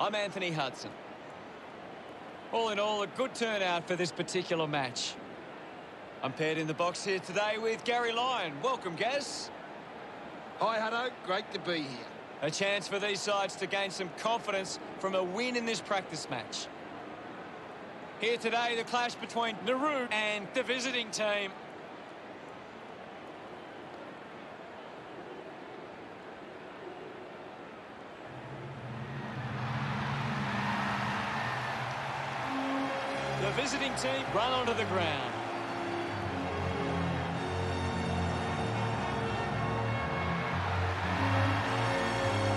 I'm Anthony Hudson. All in all, a good turnout for this particular match. I'm paired in the box here today with Gary Lyon. Welcome, Gaz. Hi, Hutto. Great to be here. A chance for these sides to gain some confidence from a win in this practice match. Here today, the clash between Nauru and the visiting team. Visiting team run onto the ground.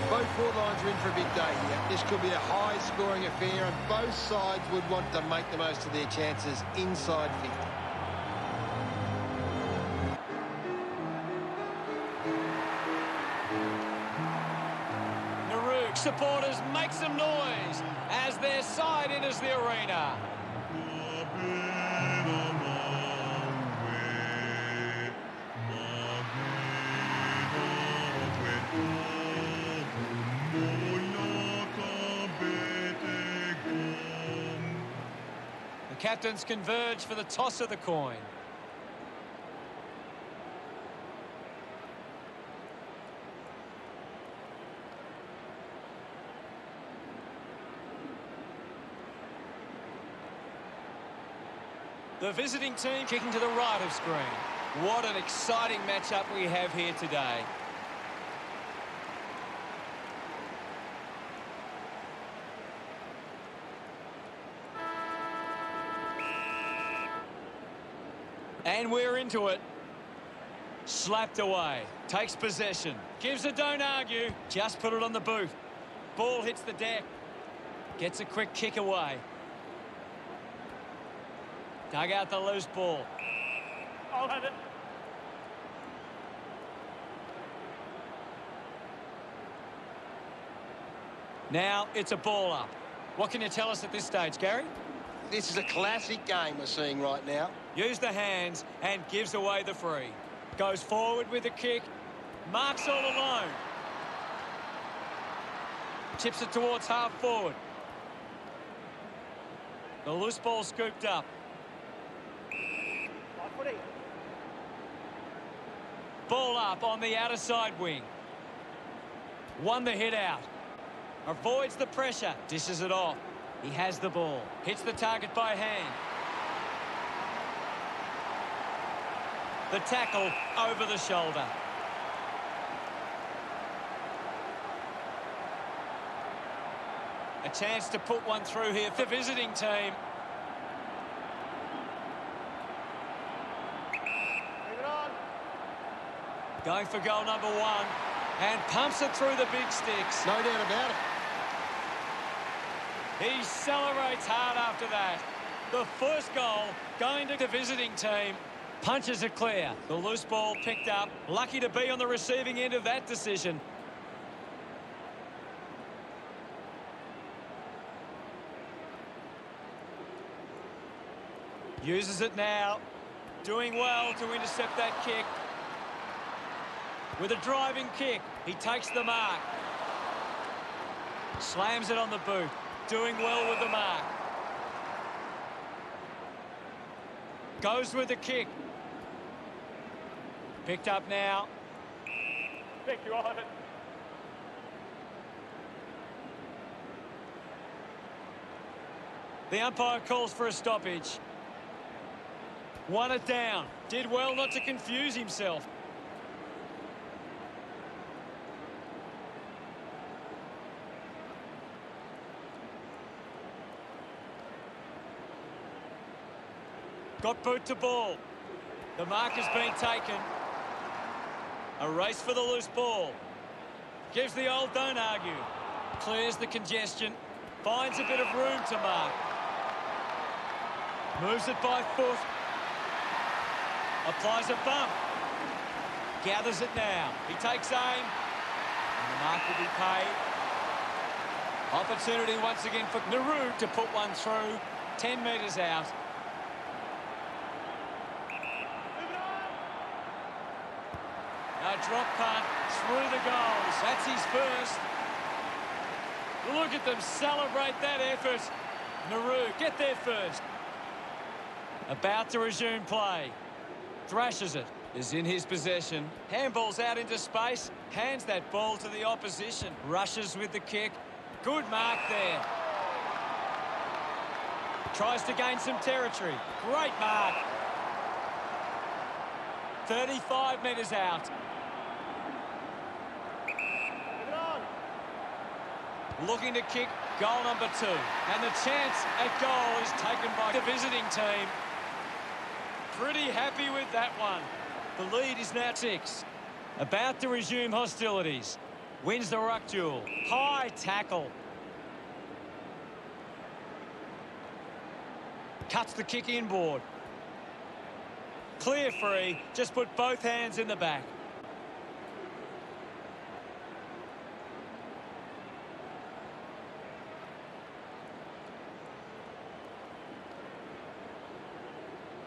Both forward lines are in for a big day here. This could be a high-scoring affair, and both sides would want to make the most of their chances inside 50. Nauru supporters make some noise as their side enters the arena. The captains converge for the toss of the coin. The visiting team kicking to the right of screen. What an exciting matchup we have here today. And we're into it. Slapped away. Takes possession. Gives a don't argue. Just put it on the boot. Ball hits the deck. Gets a quick kick away. Dug out the loose ball. I'll have it. Now it's a ball up. What can you tell us at this stage, Gary? This is a classic game we're seeing right now. Use the hands and gives away the free. Goes forward with a kick. Marks all alone. Chips it towards half forward. The loose ball scooped up. Ball up on the outer side wing. Won the hit out. Avoids the pressure. Dishes it off. He has the ball. Hits the target by hand. The tackle over the shoulder. A chance to put one through here for visiting team. Move it on. Going for goal number one. And pumps it through the big sticks. No doubt about it. He celebrates hard after that. The first goal going to the visiting team. Punches it clear. The loose ball picked up. Lucky to be on the receiving end of that decision. Uses it now. Doing well to intercept that kick. With a driving kick, he takes the mark. Slams it on the boot. Doing well with the mark. Goes with the kick. Picked up now. Thank you, it. The umpire calls for a stoppage. Won it down. Did well not to confuse himself. Got boot to ball. The mark has been taken. A race for the loose ball. Gives the old don't argue. Clears the congestion. Finds a bit of room to mark. Moves it by foot. Applies a bump. Gathers it now. He takes aim. And the mark will be paid. Opportunity once again for Nauru to put one through. 10 metres out. Move it on. A drop punt through the goals. That's his first. Look at them celebrate that effort. Nauru, get there first. About to resume play. Thrashes it. Is in his possession. Handballs out into space. Hands that ball to the opposition. Rushes with the kick. Good mark there. Tries to gain some territory. Great mark. 35 metres out. Move it on. Looking to kick goal number two. And the chance at goal is taken by the visiting team. Pretty happy with that one. The lead is now six. About to resume hostilities. Wins the ruck duel. High tackle. Cuts the kick inboard. Clear free. Just put both hands in the back.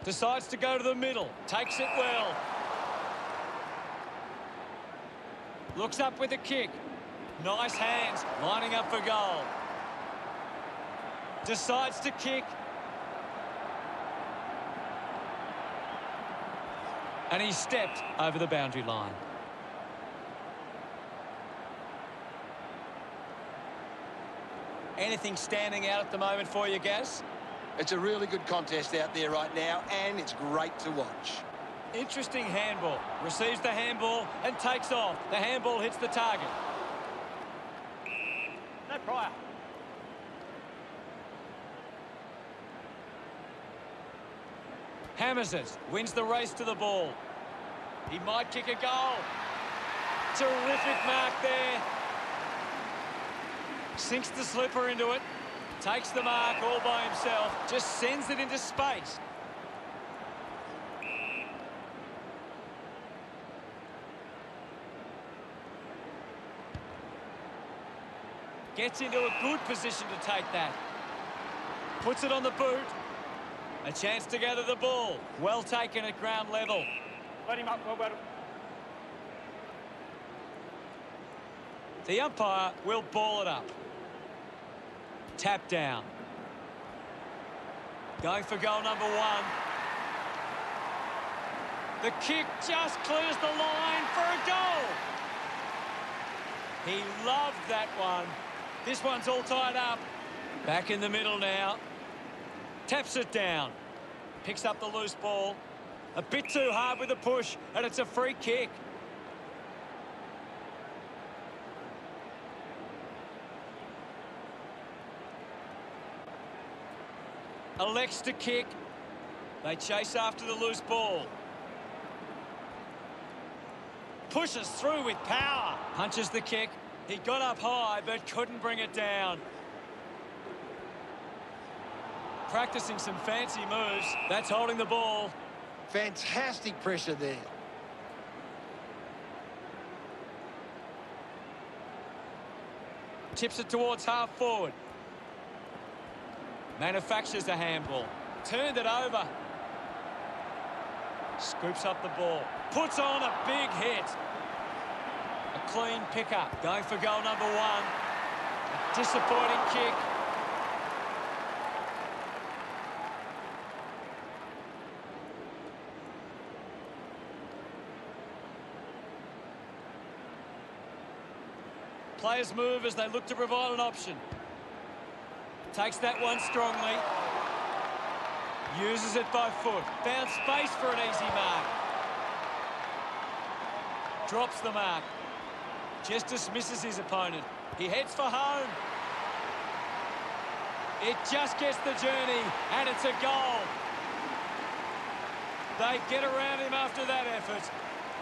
Decides to go to the middle. Takes it well. Looks up with a kick. Nice hands. Lining up for goal. Decides to kick. And he stepped over the boundary line. Anything standing out at the moment for you, Gaz? It's a really good contest out there right now, and it's great to watch. Interesting handball. Receives the handball and takes off. The handball hits the target. No prior. Hammers it. Wins the race to the ball. He might kick a goal. Terrific mark there. Sinks the slipper into it. Takes the mark all by himself. Just sends it into space. Gets into a good position to take that. Puts it on the boot. A chance to gather the ball. Well taken at ground level. Let him up. Well, well. The umpire will ball it up. Tap down. Going for goal number one. The kick just clears the line for a goal. He loved that one. This one's all tied up. Back in the middle now. Taps it down. Picks up the loose ball. A bit too hard with the push, and it's a free kick. Elects to kick. They chase after the loose ball. Pushes through with power. Punches the kick. He got up high, but couldn't bring it down. Practicing some fancy moves. That's holding the ball. Fantastic pressure there. Tips it towards half forward. Manufactures a handball. Turned it over. Scoops up the ball. Puts on a big hit. A clean pickup. Going for goal number one. A disappointing kick. Players move as they look to provide an option. Takes that one strongly. Uses it by foot. Found space for an easy mark. Drops the mark. Just dismisses his opponent. He heads for home. It just gets the journey, and it's a goal. They get around him after that effort.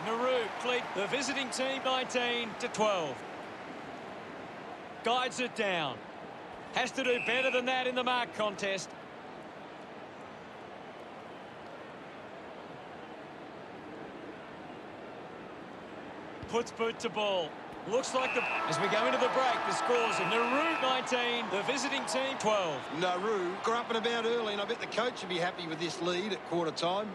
Nauru lead the visiting team 19 to 12. Guides it down. Has to do better than that in the mark contest. Puts boot to ball. Looks like the... As we go into the break, the scores of Nauru 19, the visiting team 12. Nauru got up and about early, and I bet the coach would be happy with this lead at quarter time.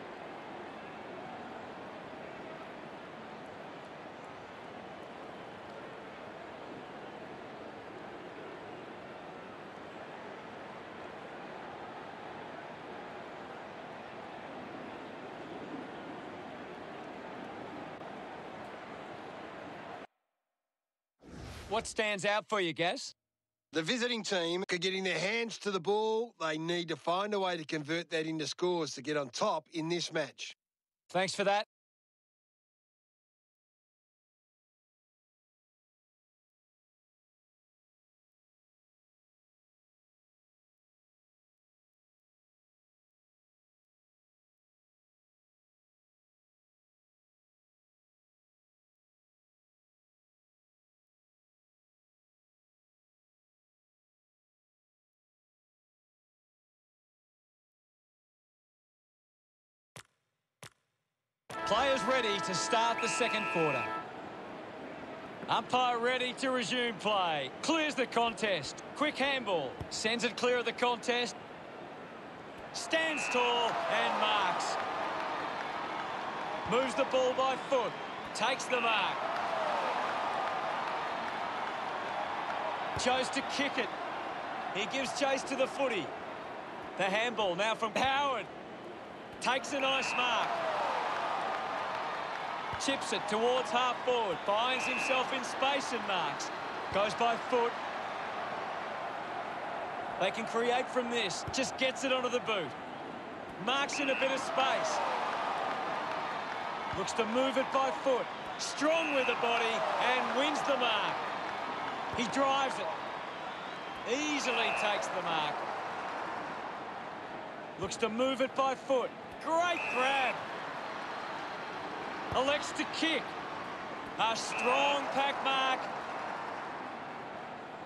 What stands out for you, Gaz? The visiting team are getting their hands to the ball. They need to find a way to convert that into scores to get on top in this match. Thanks for that. Players ready to start the second quarter. Umpire ready to resume play. Clears the contest. Quick handball. Sends it clear of the contest. Stands tall and marks. Moves the ball by foot. Takes the mark. Chose to kick it. He gives chase to the footy. The handball now from Howard. Takes a nice mark. Chips it towards half forward. Finds himself in space and marks. Goes by foot. They can create from this. Just gets it onto the boot. Marks in a bit of space. Looks to move it by foot. Strong with the body and wins the mark. He drives it. Easily takes the mark. Looks to move it by foot. Great grab elects to kick. A strong pack mark.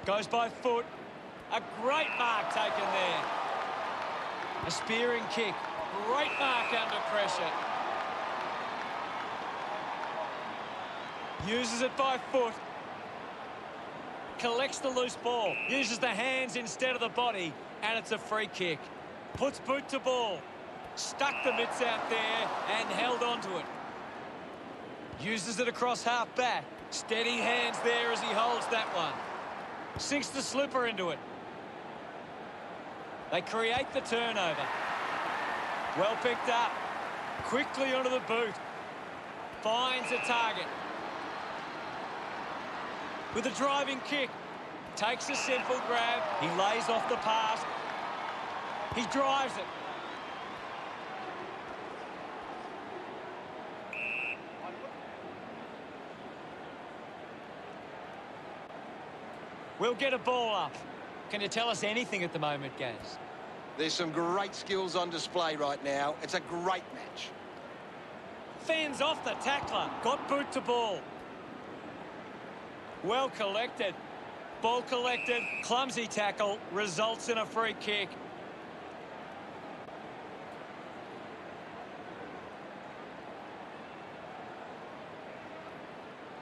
Goes by foot. A great mark taken there. A spearing kick. Great mark under pressure. Uses it by foot. Collects the loose ball. Uses the hands instead of the body. And it's a free kick. Puts boot to ball. Stuck the mitts out there and held onto it. Uses it across half back. Steady hands there as he holds that one. Sinks the slipper into it. They create the turnover. Well picked up. Quickly onto the boot. Finds a target. With a driving kick. Takes a simple grab. He lays off the pass. He drives it. We'll get a ball up. Can you tell us anything at the moment, Gaz? There's some great skills on display right now. It's a great match. Fans off the tackler. Got boot to ball. Well collected. Ball collected. Clumsy tackle. Results in a free kick.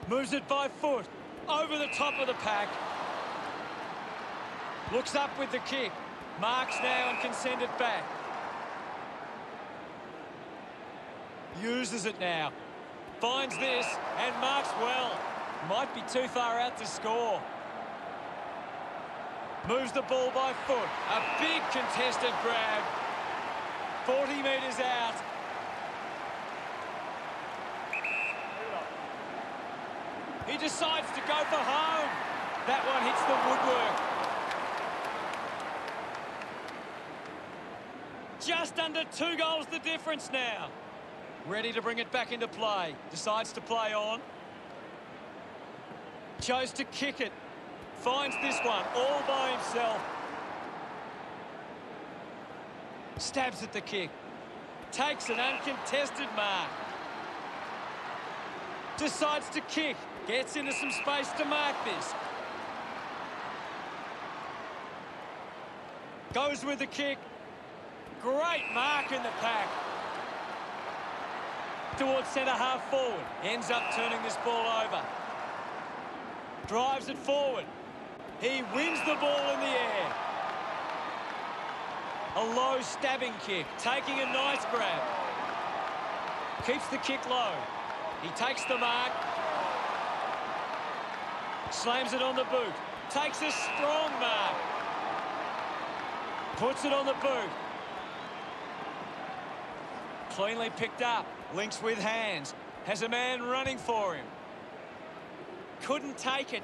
Moves it by foot. Over the top of the pack. Looks up with the kick. Marks now and can send it back. Uses it now. Finds this and marks well. Might be too far out to score. Moves the ball by foot. A big contested grab. 40 metres out. He decides to go for home. That one hits the woodwork. Just under two goals the difference now. Ready to bring it back into play. Decides to play on. Chose to kick it. Finds this one all by himself. Stabs at the kick. Takes an uncontested mark. Decides to kick. Gets into some space to mark this. Goes with the kick. Great mark in the pack. Towards centre half forward. Ends up turning this ball over. Drives it forward. He wins the ball in the air. A low stabbing kick. Taking a nice grab. Keeps the kick low. He takes the mark. Slams it on the boot. Takes a strong mark. Puts it on the boot. Cleanly picked up. Links with hands. Has a man running for him. Couldn't take it.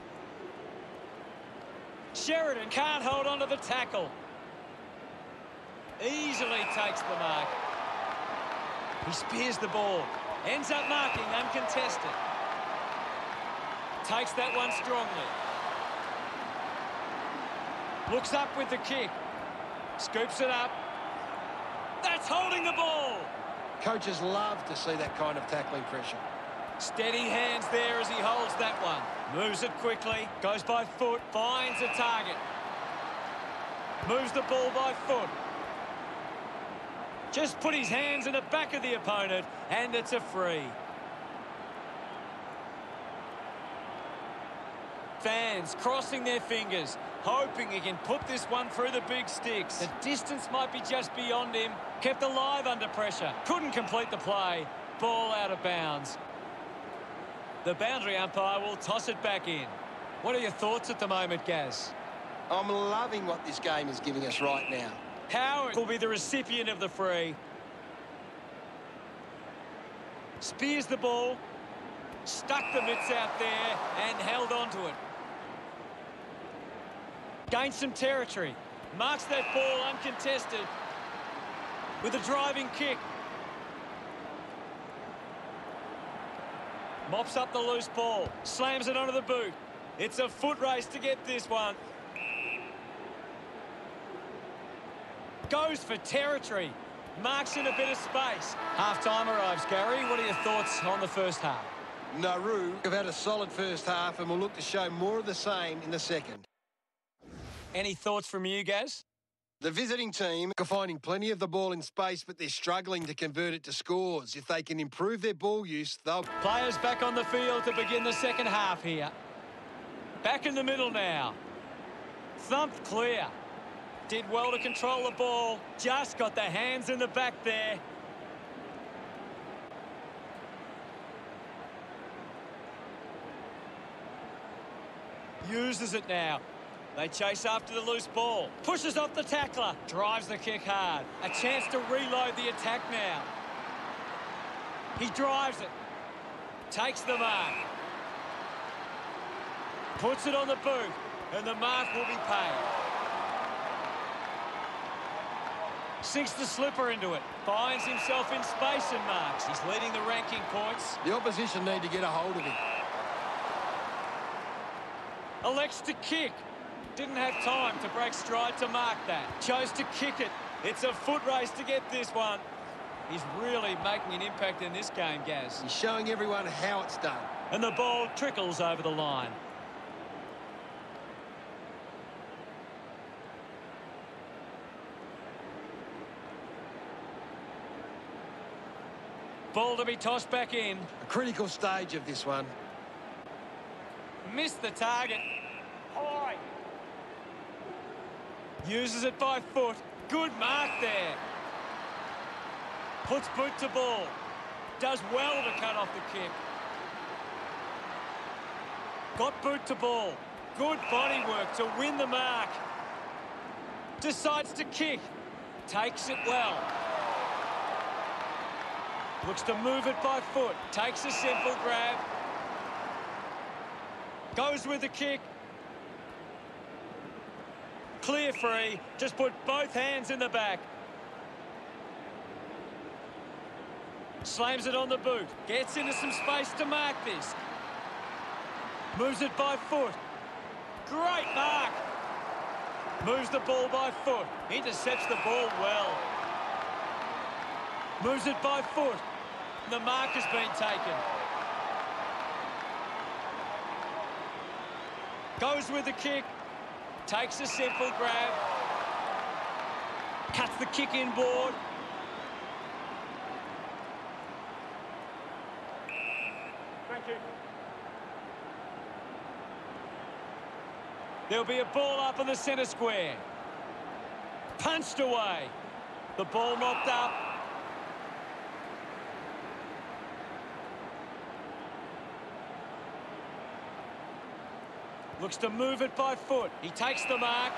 Sheridan can't hold on to the tackle. Easily takes the mark. He spears the ball. Ends up marking uncontested. Takes that one strongly. Looks up with the kick. Scoops it up. That's holding the ball. Coaches love to see that kind of tackling pressure. Steady hands there as he holds that one. Moves it quickly, goes by foot, finds a target. Moves the ball by foot. Just put his hands in the back of the opponent, and it's a free. Fans crossing their fingers, hoping he can put this one through the big sticks. The distance might be just beyond him. Kept alive under pressure. Couldn't complete the play. Ball out of bounds. The boundary umpire will toss it back in. What are your thoughts at the moment, Gaz? I'm loving what this game is giving us right now. Howard will be the recipient of the free. Spears the ball. Stuck the mitts out there and held on to it. Gains some territory. Marks that ball uncontested with a driving kick. Mops up the loose ball. Slams it onto the boot. It's a foot race to get this one. Goes for territory. Marks in a bit of space. Half-time arrives, Gary. What are your thoughts on the first half? Nauru have had a solid first half and will look to show more of the same in the second. Any thoughts from you, Gaz? The visiting team are finding plenty of the ball in space, but they're struggling to convert it to scores. If they can improve their ball use, they'll... Players back on the field to begin the second half here. Back in the middle now. Thumped clear. Did well to control the ball. Just got the hands in the back there. Uses it now. They chase after the loose ball. Pushes off the tackler. Drives the kick hard. A chance to reload the attack now. He drives it. Takes the mark. Puts it on the boot. And the mark will be paid. Sinks the slipper into it. Finds himself in space and marks. He's leading the ranking points. The opposition need to get a hold of him. Elects to kick. Didn't have time to break stride to mark that. Chose to kick it. It's a foot race to get this one. He's really making an impact in this game, Gaz. He's showing everyone how it's done. And the ball trickles over the line. Ball to be tossed back in. A critical stage of this one. Missed the target. High. Uses it by foot. Good mark there. Puts boot to ball. Does well to cut off the kick. Got boot to ball. Good body work to win the mark. Decides to kick. Takes it well. Looks to move it by foot. Takes a simple grab. Goes with the kick. Clear free. Just put both hands in the back. Slams it on the boot. Gets into some space to mark this. Moves it by foot. Great mark. Moves the ball by foot. Intercepts the ball well. Moves it by foot. The mark has been taken. Goes with the kick. Takes a simple grab. Cuts the kick in board. Thank you. There'll be a ball up in the centre square. Punched away. The ball knocked up. Looks to move it by foot. He takes the mark.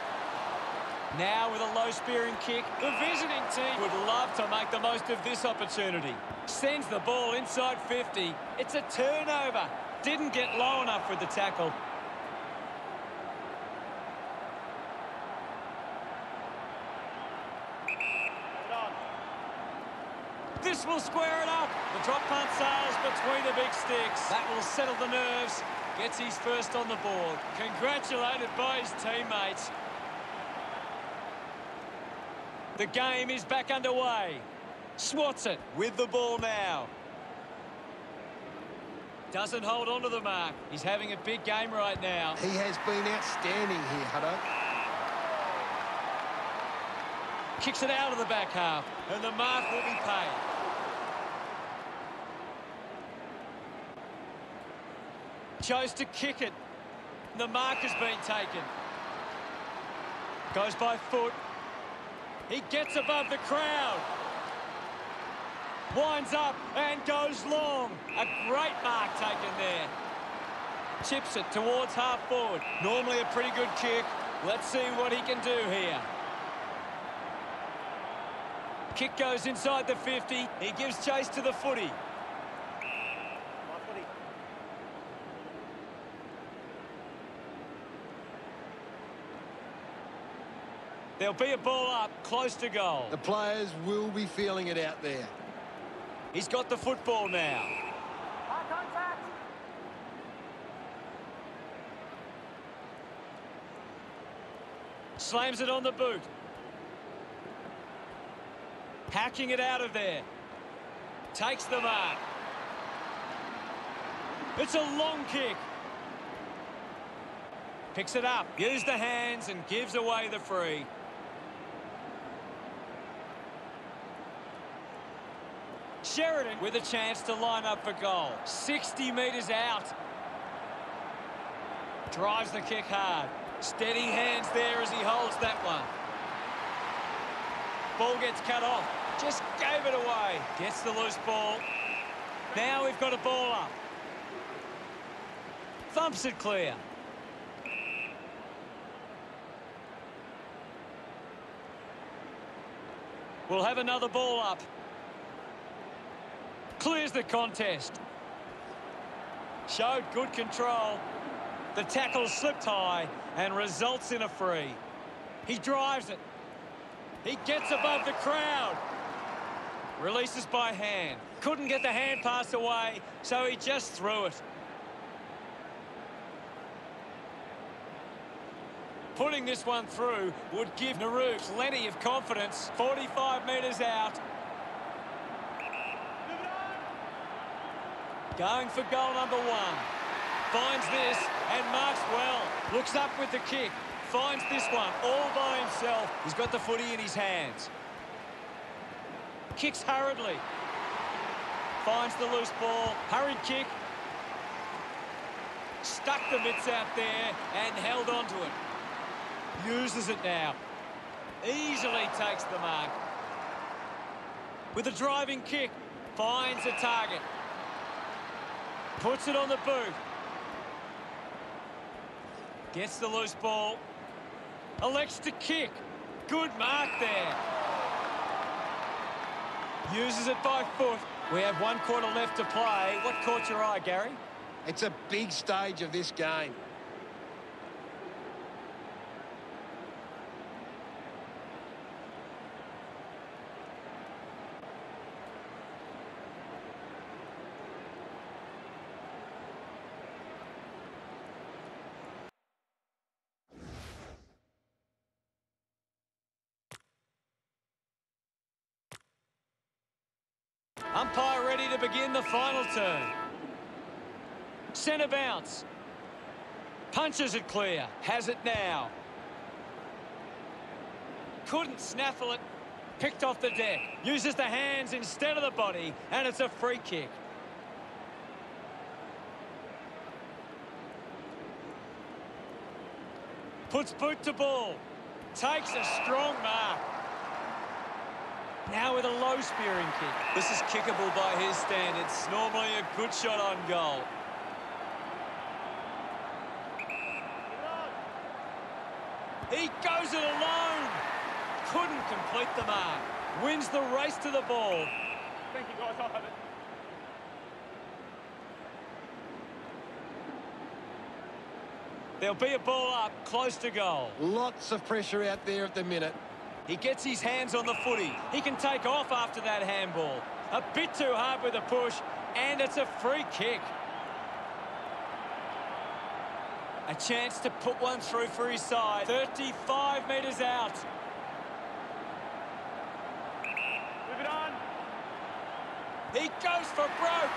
Now with a low spearing kick, the visiting team would love to make the most of this opportunity. Sends the ball inside 50. It's a turnover. Didn't get low enough with the tackle. This will square it up. The drop punt sails between the big sticks. That will settle the nerves. Gets his first on the board. Congratulated by his teammates. The game is back underway. Swatson with the ball now. Doesn't hold on to the mark. He's having a big game right now. He has been outstanding here, Hutto. Kicks it out of the back half. And the mark will be paid. Chose to kick it. The mark has been taken. Goes by foot. He gets above the crowd. Winds up and goes long. A great mark taken there. Chips it towards half forward. Normally a pretty good kick. Let's see what he can do here. Kick goes inside the 50. He gives chase to the footy. There'll be a ball up, close to goal. The players will be feeling it out there. He's got the football now. Slams it on the boot. Hacking it out of there. Takes the mark. It's a long kick. Picks it up. Uses the hands and gives away the free. Sheridan with a chance to line up for goal. 60 metres out. Drives the kick hard. Steady hands there as he holds that one. Ball gets cut off. Just gave it away. Gets the loose ball. Now we've got a ball up. Thumps it clear. We'll have another ball up. Clears the contest. Showed good control. The tackle slipped high and results in a free. He drives it. He gets above the crowd. Releases by hand. Couldn't get the hand pass away, so he just threw it. Putting this one through would give Nauru plenty of confidence. 45 metres out. Going for goal number one. Finds this and marks well. Looks up with the kick. Finds this one all by himself. He's got the footy in his hands. Kicks hurriedly. Finds the loose ball. Hurried kick. Stuck the mitts out there and held on to it. Uses it now. Easily takes the mark. With a driving kick. Finds a target. Puts it on the boot. Gets the loose ball. Elects to kick. Good mark there. Uses it by foot. We have one quarter left to play. What caught your eye, Gary? It's a big stage of this game. Umpire ready to begin the final turn. Centre bounce. Punches it clear. Has it now. Couldn't snaffle it. Picked off the deck. Uses the hands instead of the body. And it's a free kick. Puts boot to ball. Takes a strong mark. Now with a low spearing kick. This is kickable by his standards. Normally a good shot on goal. He goes it alone. Couldn't complete the mark. Wins the race to the ball. Thank you, guys. I'll have it. There'll be a ball up close to goal. Lots of pressure out there at the minute. He gets his hands on the footy. He can take off after that handball. A bit too hard with a push, and it's a free kick. A chance to put one through for his side. 35 metres out. Move it on. He goes for broke.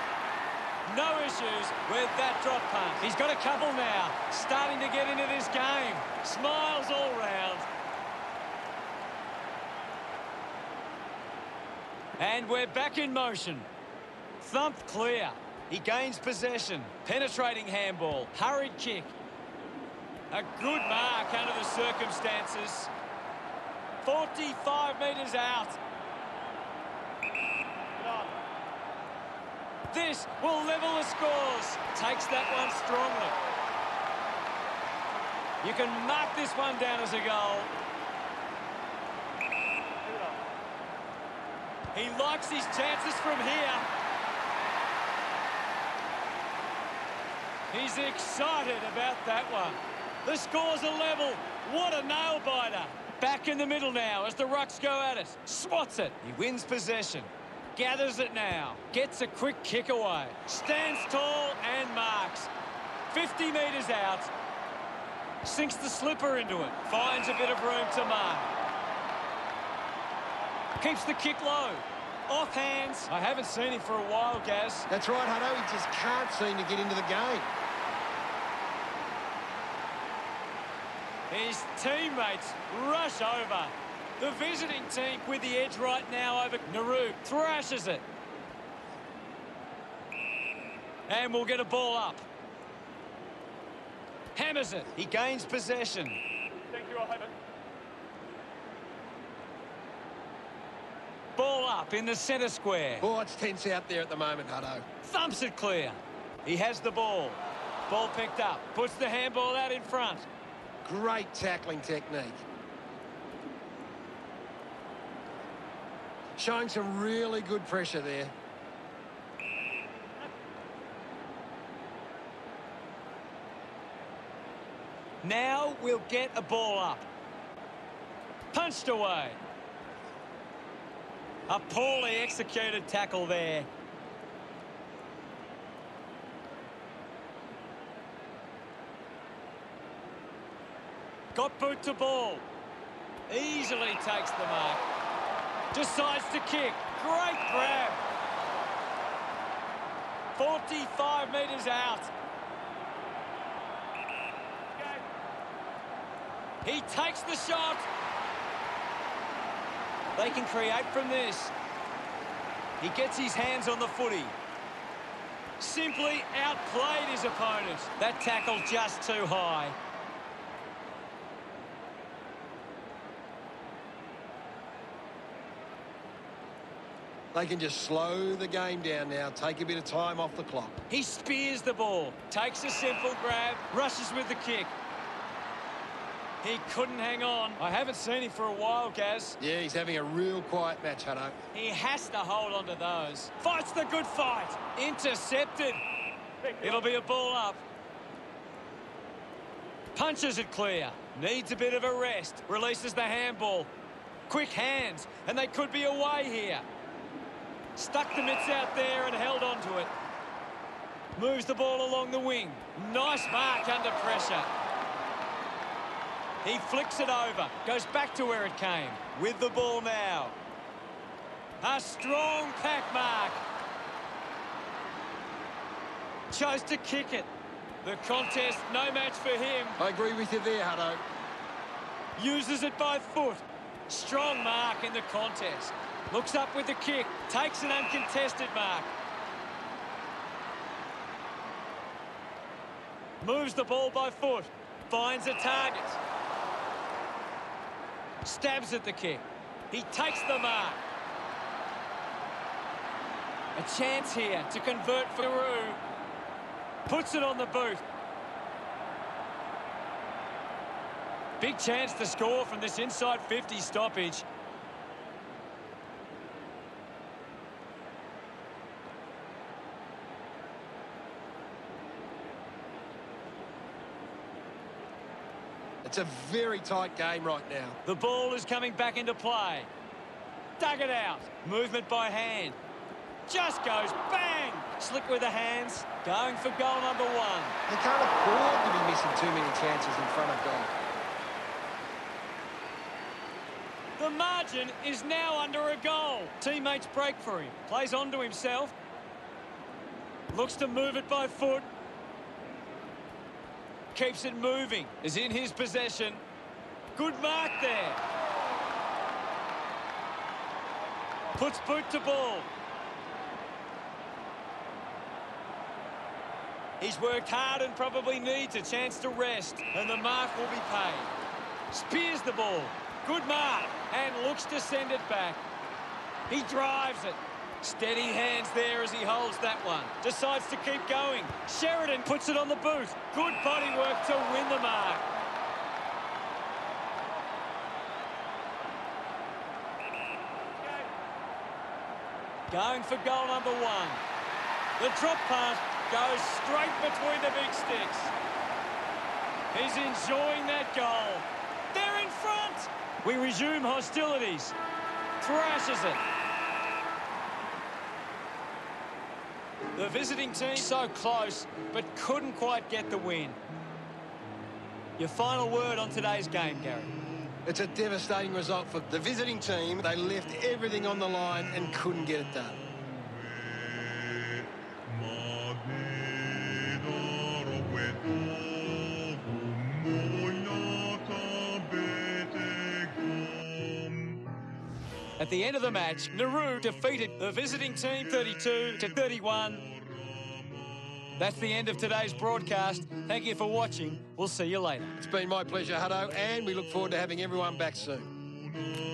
No issues with that drop punt. He's got a couple now. Starting to get into this game. Smiles all round. And we're back in motion. Thumped clear. He gains possession. Penetrating handball. Hurried kick. A good mark under the circumstances. 45 metres out. This will level the scores. Takes that one strongly. You can mark this one down as a goal. Move it on. He likes his chances from here. He's excited about that one. The scores are level. What a nail-biter. Back in the middle now as the Rucks go at it. Swats it. He wins possession. Gathers it now. Gets a quick kick away. Stands tall and marks. 50 metres out. Sinks the slipper into it. Finds a bit of room to mark. Keeps the kick low. Off hands. I haven't seen him for a while, Gaz. That's right, Hutto. He just can't seem to get into the game. His teammates rush over. The visiting team with the edge right now over Nauru. Thrashes it. And we'll get a ball up. Hammers it. He gains possession. Thank you, I'll have it. Ball up in the centre square. Oh, it's tense out there at the moment, Hutto. Thumps it clear. He has the ball. Ball picked up. Puts the handball out in front. Great tackling technique. Showing some really good pressure there. Now we'll get a ball up. Punched away. A poorly executed tackle there. Got boot to ball. Easily takes the mark. Decides to kick. Great grab. 45 metres out. He takes the shot. They can create from this. He gets his hands on the footy. Simply outplayed his opponent. That tackle just too high. They can just slow the game down now, take a bit of time off the clock. He spears the ball, takes a simple grab, rushes with the kick. He couldn't hang on. I haven't seen him for a while, Gaz. Yeah, he's having a real quiet match, Hutto. He has to hold on to those. Fights the good fight. Intercepted. It'll be a ball up. Punches it clear. Needs a bit of a rest. Releases the handball. Quick hands, and they could be away here. Stuck the mitts out there and held on to it. Moves the ball along the wing. Nice mark under pressure. He flicks it over. Goes back to where it came. With the ball now. A strong pack mark. Chose to kick it. The contest, no match for him. I agree with you there, Hutto. Uses it by foot. Strong mark in the contest. Looks up with the kick. Takes an uncontested mark. Moves the ball by foot. Finds a target. Stabs at the kick. He takes the mark. A chance here to convert for Nauru. Puts it on the boot. Big chance to score from this inside 50 stoppage. It's a very tight game right now. The ball is coming back into play. Dug it out. Movement by hand. Just goes bang! Slick with the hands, going for goal number one. They can't afford to be missing too many chances in front of goal. The margin is now under a goal. Teammates break for him. Plays on to himself. Looks to move it by foot. Keeps it moving. Is in his possession. Good mark there. Puts boot to ball. He's worked hard and probably needs a chance to rest. And the mark will be paid. Spears the ball. Good mark. And looks to send it back. He drives it. Steady hands there as he holds that one. Decides to keep going. Sheridan puts it on the boot. Good body work to win the mark. Going for goal number one. The drop pass goes straight between the big sticks. He's enjoying that goal. They're in front. We resume hostilities. Thrashes it. The visiting team so close, but couldn't quite get the win. Your final word on today's game, Gary. It's a devastating result for the visiting team. They left everything on the line and couldn't get it done. At the end of the match, Nauru defeated the visiting team 32 to 31. That's the end of today's broadcast. Thank you for watching. We'll see you later. It's been my pleasure, Huddo, and we look forward to having everyone back soon.